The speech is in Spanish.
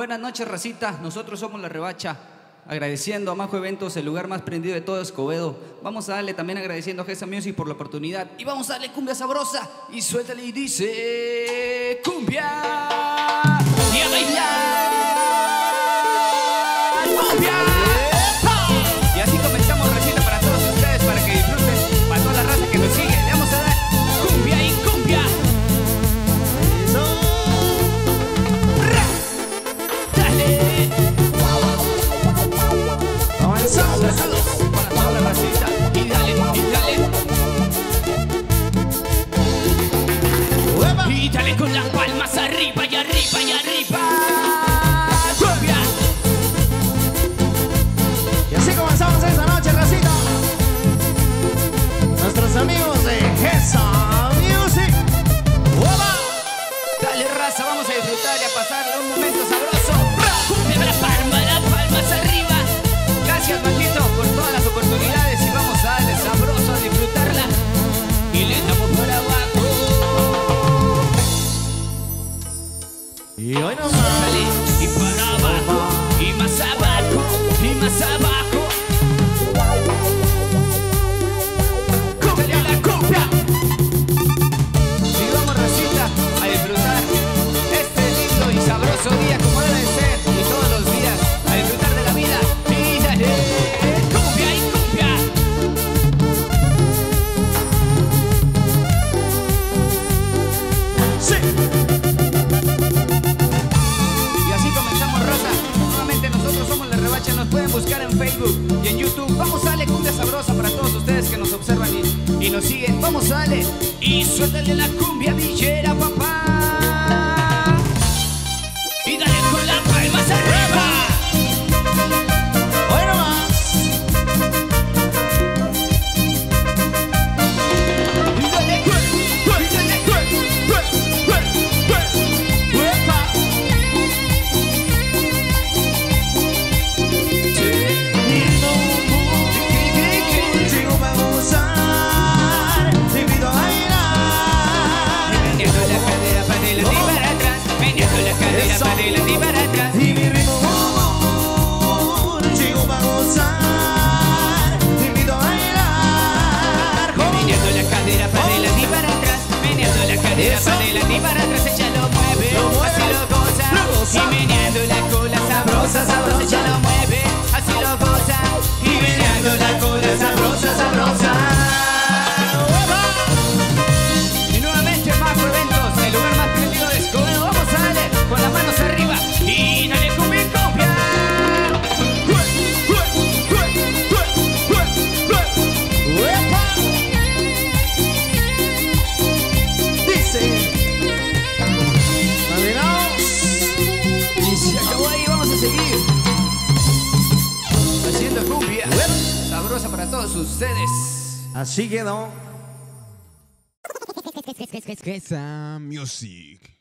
Buenas noches, racita. Nosotros somos La Rebacha. Agradeciendo a Majo Eventos, el lugar más prendido de todo Escobedo. Vamos a darle también agradeciendo a Gesa Music por la oportunidad. Y vamos a darle cumbia sabrosa. Y suéltale y dice... ¡Cumbia! Esa music. Dale raza, vamos a disfrutar y a pasar un momento sabroso. ¡Me la palma, la palmas arriba! Gracias, Paquito, por todas las oportunidades y vamos a darle sabroso a disfrutarla. Y le damos por abajo. Y hoy nos vamos. Y para abajo. Facebook y en YouTube. Vamos, Ale, cumbia sabrosa para todos ustedes que nos observan y, nos siguen. Vamos, Ale, y suéltale la cumbia villera, papá. Eso. La tipa atrás ella lo mueve. todos ustedes. Así quedó. Music.